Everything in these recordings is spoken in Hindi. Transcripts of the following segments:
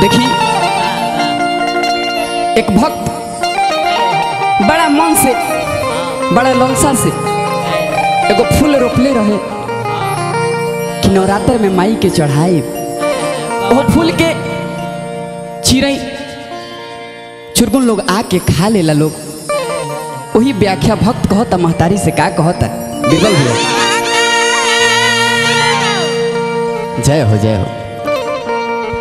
देखी? एक भक्त बड़ा मन से, बड़ा ललसा से एगो फूल रोपले रहे कि नवरात्र में माई के चढ़ाए वो फूल के चिड़ई चुरगुन लोग आके खा लेला लोग। वही व्याख्या भक्त कहता महतारी से का कहता जय हो जय हो।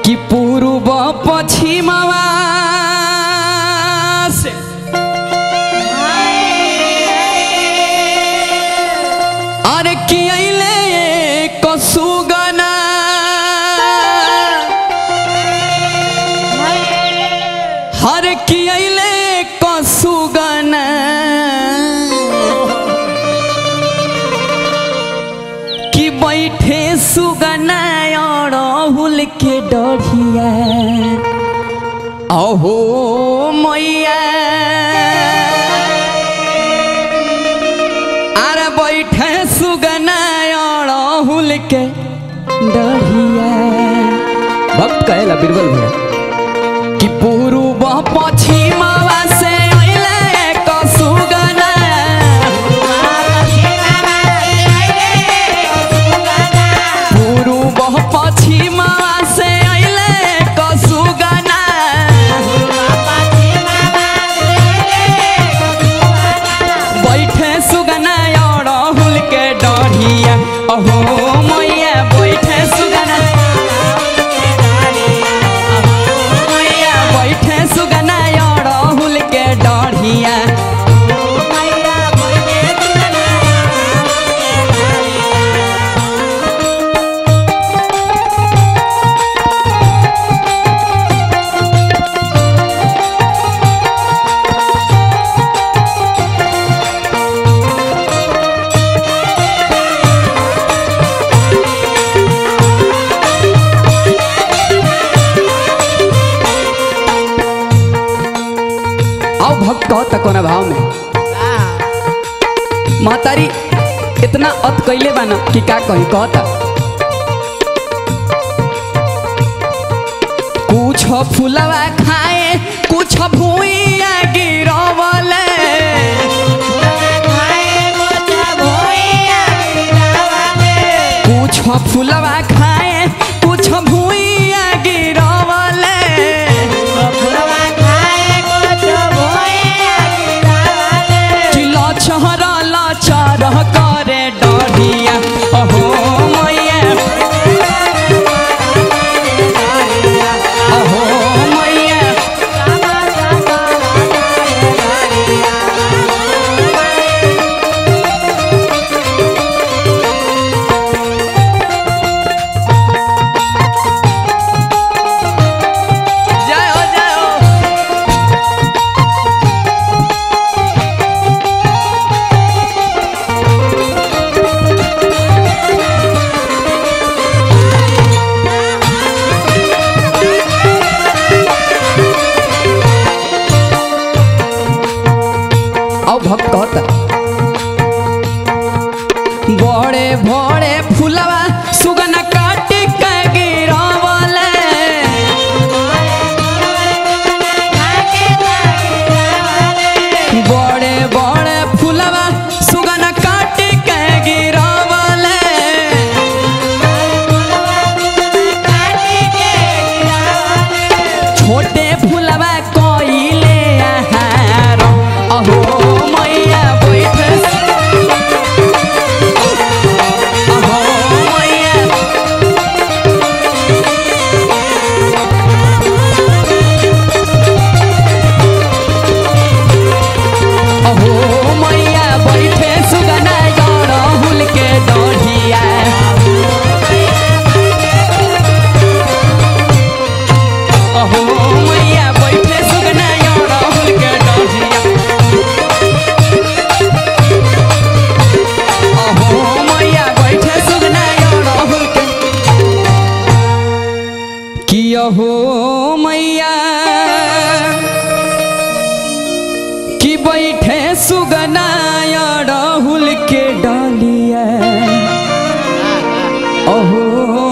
कि पूर्व पश्चिमवा से कसुगना हर कि बैठे सुगना अड़हुल के डढ़िया। अहो मैया। अरे बैठे सुगना अड़हुल के डढ़िया भक्त कहेला बिरबल भैया, कि पूर्व पश्चिमवा भक्त कहता कोना भाव में। महतारी इतना अत कैले बाना कि का कही कहता? कुछ फुलवा खाए, कुछ भूइया गिरवले। कुछ फुलवा खाए, कुछ भूइया कि लाचार लचर करे बड़े बड़े फुलवा सुगन हो मैया कि बैठे सुगनाया राहुल के डालिया। ओहो